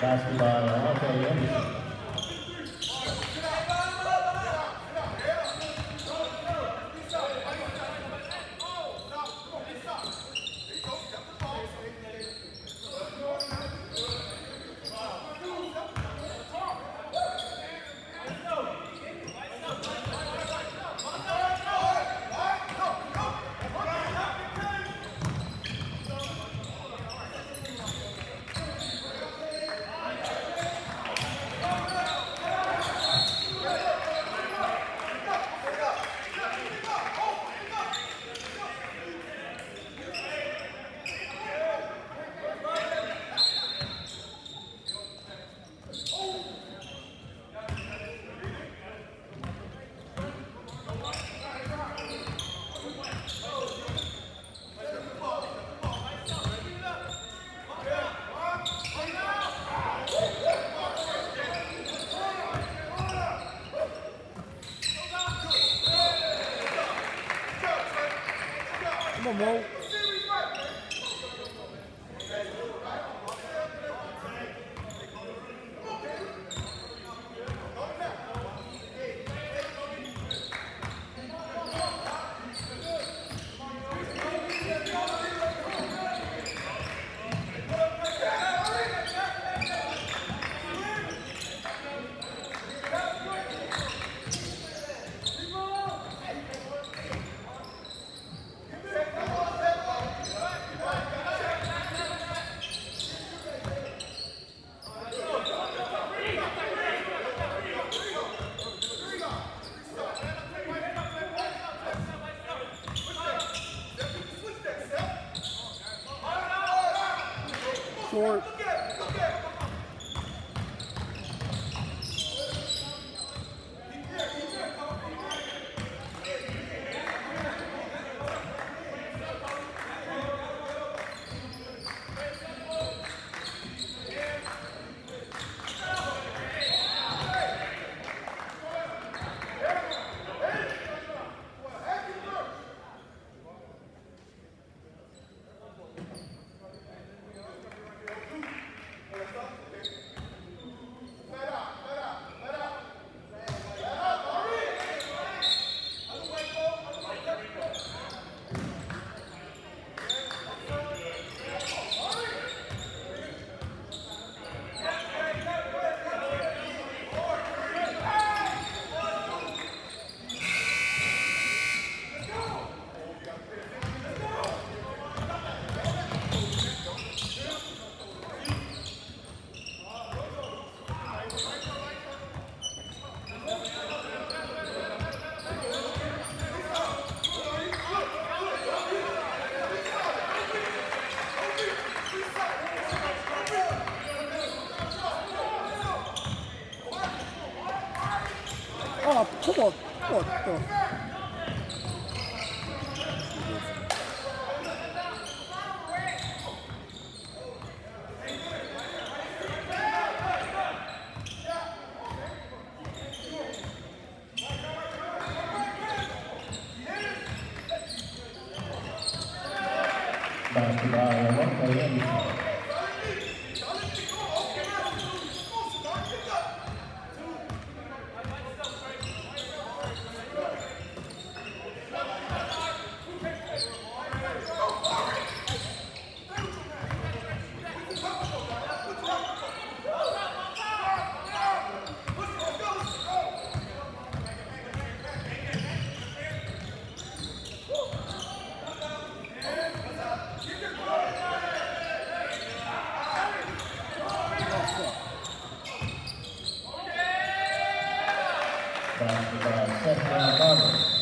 basketball all day, everything. Momon 哦。On, Mo. Short. Oh, come on. What the? Basketball, Dan kita set yang baru.